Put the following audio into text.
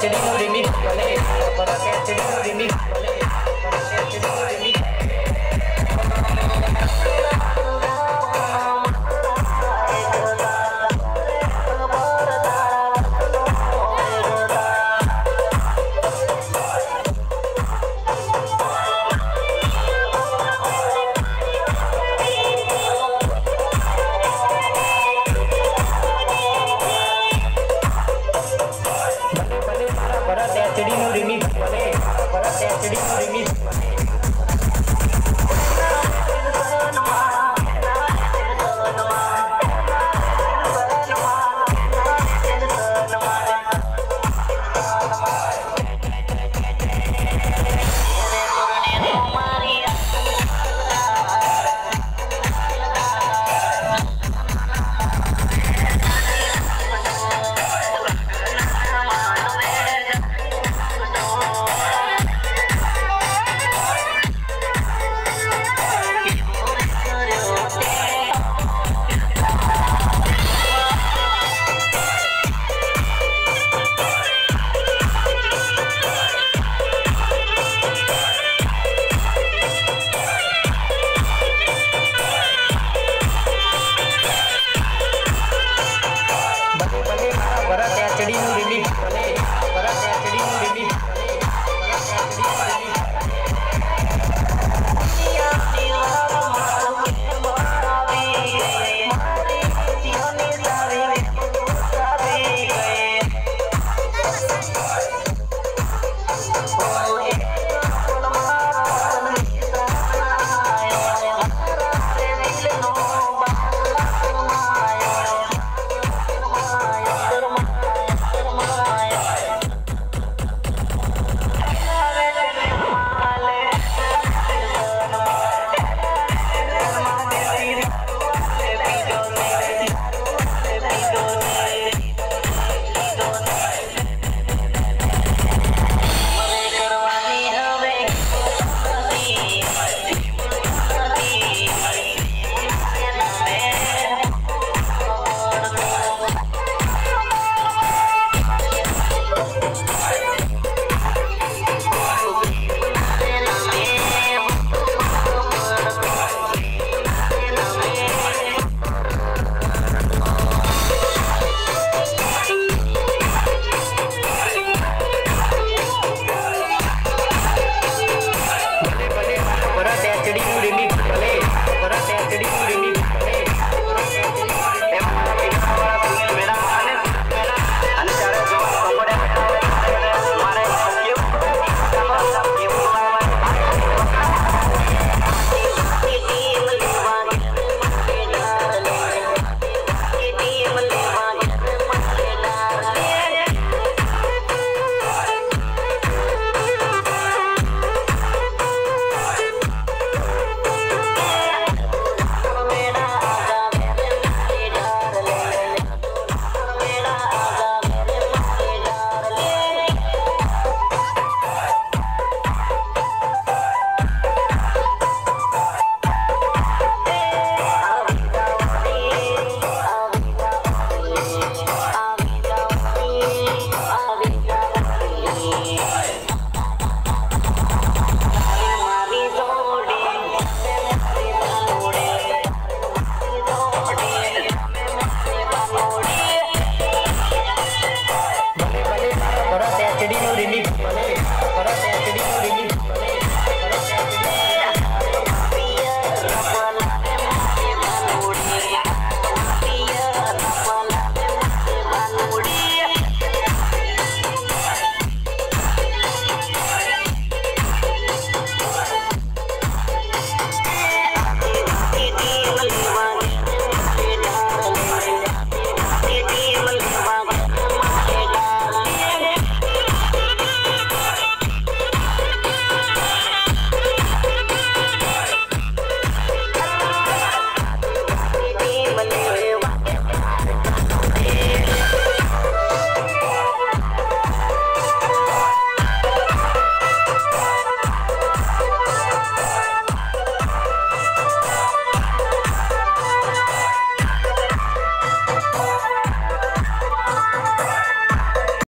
catch it, you remix, you remix, remix,